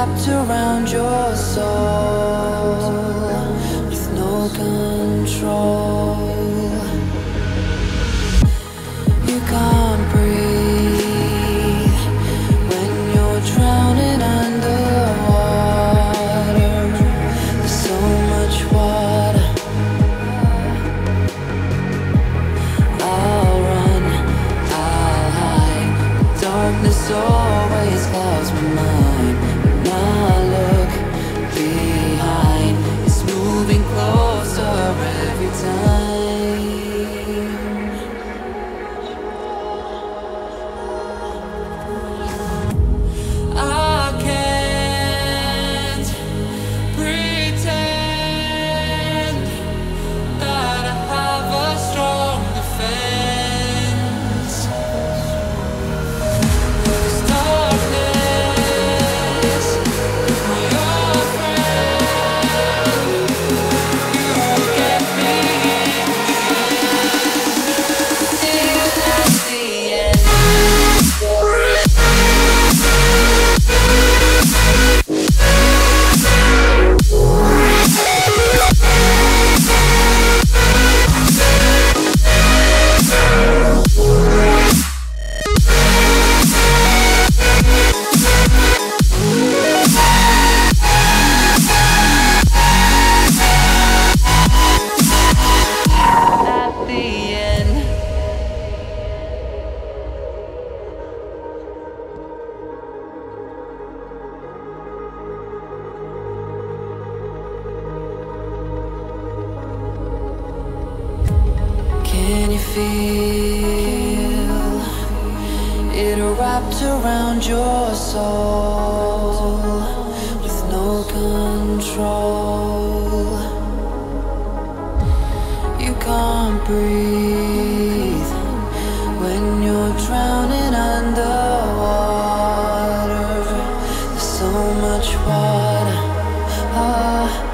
wrapped around your soul Can you feel it wrapped around your soul with no control? You can't breathe when you're drowning underwater. There's so much water. Ah.